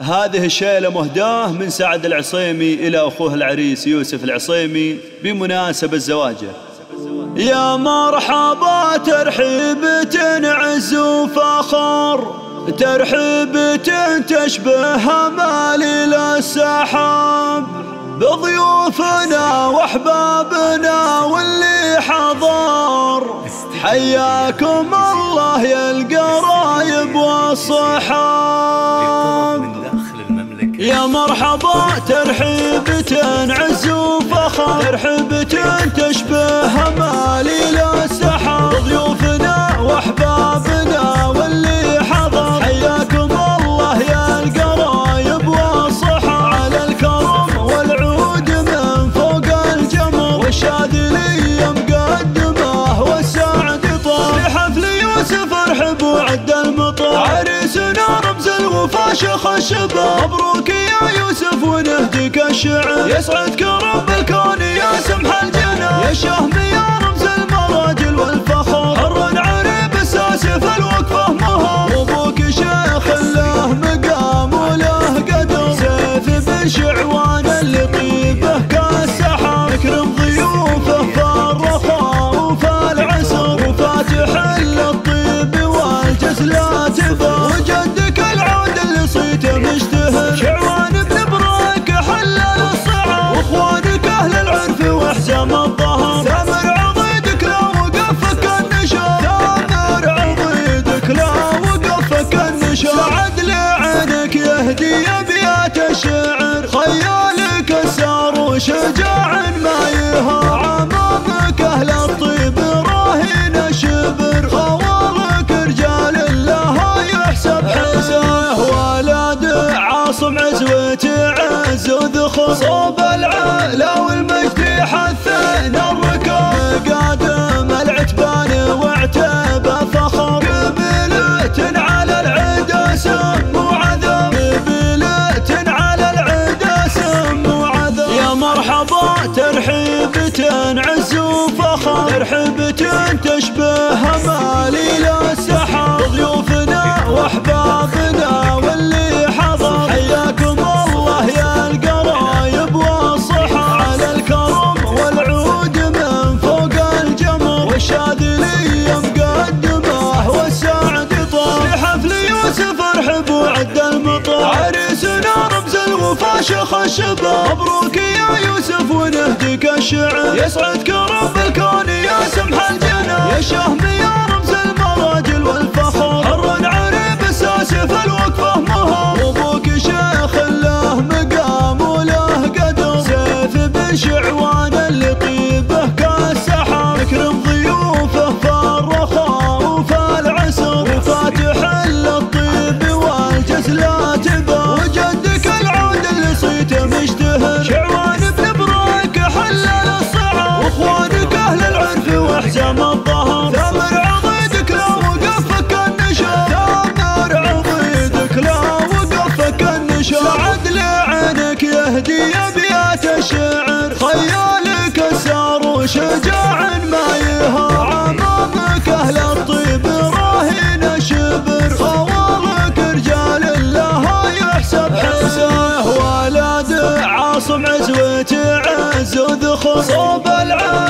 هذه الشيلة مهداة من سعد العصيمي إلى أخوه العريس يوسف العصيمي بمناسبة زواجه. يا مرحبا ترحيبة عز وفخر ترحيبة تشبه مالي السحاب. بضيوفنا وأحبابنا واللي حضر. حياكم الله يا القرايب والصحاب. يا مرحبا ترحيبة عز وفخر ترحيبة تشبه مالي السحاب ضيوفنا وأحبابنا واللي حضر. حياكم الله يا القرايب والصحاب على الكرم والعود من فوق الجمر. والشاذلية مقدمه والسعد طار لحفل يوسف ارحب وعد المطار عريسنا الوفا شيخ الشباب مبروك يا يوسف ونهديك الشعر. يسعدك رب الكون يا سمح الجنة. يا شهم يا رمز المراجل والفخر. حر عريب الساسف الوقفة مهر وابوك شيخ له مقام وله قدر. سيف بن شعوان اللي طيبه كالسحر. اكرم ضيوفه فالرخاء وفالعسر وفاتح للطيب والجسلات بر يهدي ابيات الشعر خيالك السار وشجاع ما يهار عمامك أهل الطيب راهين شبر. خوالك رجال الله يحسب حسه ولد عاصم عزوة عز وذخر. صوب العلا والمجد حثنا الركاب وفخر ترحيبة تشبه شيخ الشباب مبروك يا يوسف ونهديك الشعر. يسعدك رب الكون يا سمح الجنة. يا شهم يا رمز عزوة عز